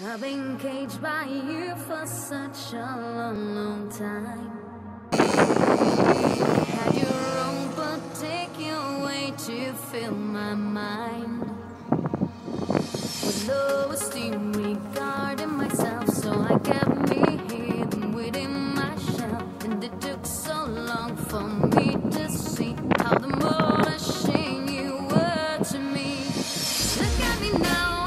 I've been caged by you for such a long, long time. Had your own, but take your way to fill my mind. With low esteem regarding myself, so I kept me hidden within my shell. And it took so long for me to see how the more ashamed you were to me. Look at me now.